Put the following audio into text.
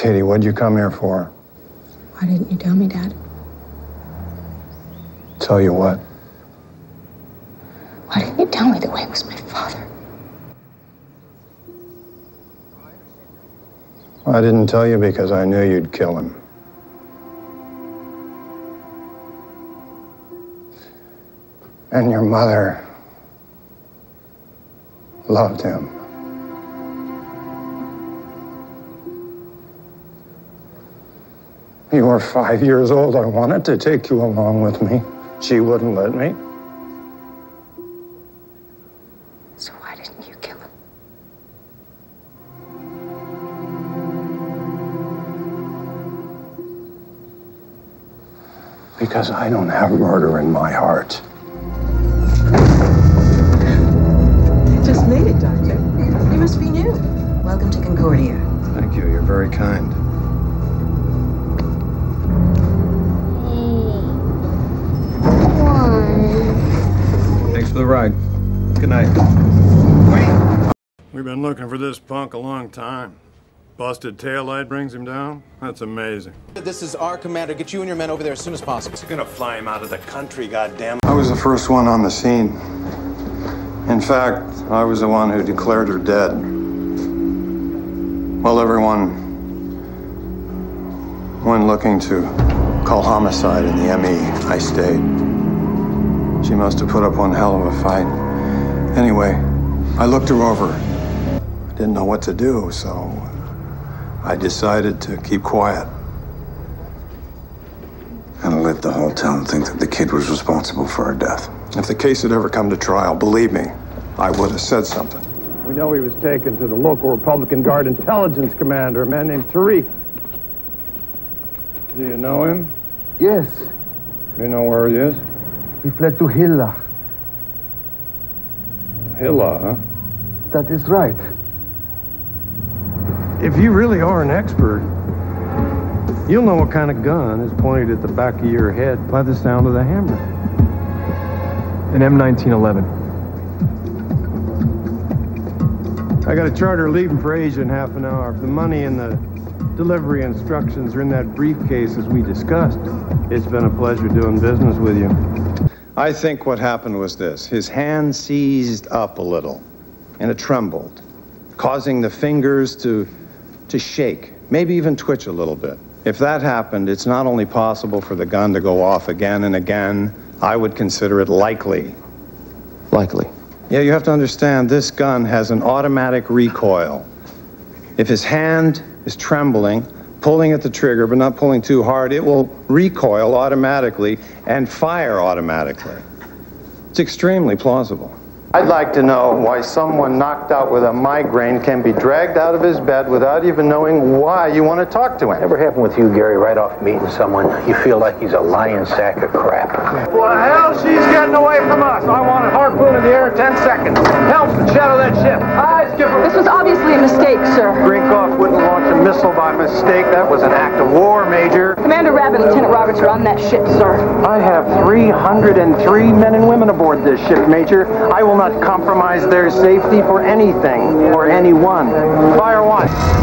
Katie, what'd you come here for? Why didn't you tell me, Dad? Tell you what? Why didn't you tell me the way was my father? I didn't tell you because I knew you'd kill him. And your mother loved him. You were five years old. I wanted to take you along with me. She wouldn't let me. So why didn't you kill him? Because I don't have murder in my heart. The ride. Good night. Wait. We've been looking for this punk a long time. Busted taillight brings him down? That's amazing. This is our commander. Get you and your men over there as soon as possible. You're gonna fly him out of the country, goddamn. I was the first one on the scene. In fact, I was the one who declared her dead. While everyone went looking to call homicide in the ME, I stayed. She must have put up one hell of a fight. Anyway, I looked her over. I didn't know what to do, so I decided to keep quiet. And let the whole town think that the kid was responsible for her death. If the case had ever come to trial, believe me, I would have said something. We know he was taken to the local Republican Guard intelligence commander, a man named Tariq. Do you know him? Yes, Do you know where he is? He fled to Hilla. Hilla, huh? That is right. If you really are an expert, you'll know what kind of gun is pointed at the back of your head by the sound of the hammer. An M1911. I got a charter leaving for Asia in half an hour. The money and the delivery instructions are in that briefcase as we discussed, it's been a pleasure doing business with you. I think what happened was this. His hand seized up a little, and it trembled, causing the fingers to, to shake, maybe even twitch a little bit. If that happened, it's not only possible for the gun to go off again and again, I would consider it likely. Likely. Yeah, you have to understand this gun has an automatic recoil. If his hand is trembling, pulling at the trigger but not pulling too hard, it will recoil automatically and fire automatically. It's extremely plausible. I'd like to know why someone knocked out with a migraine can be dragged out of his bed without even knowing why you want to talk to him. Ever happened with you, Gary, right off meeting someone, you feel like he's a lion sack of crap? Well, hell, she's getting away from us. I want a harpoon in the air in 10 seconds. Help, shadow that ship. This was obviously a mistake, sir. Brinkoff wouldn't launch a missile by mistake. That was an act of war, Major. Commander Rabbit and Lieutenant Roberts are on that ship, sir. I have 303 men and women aboard this ship, Major. I will not compromise their safety for anything or anyone. Fire one.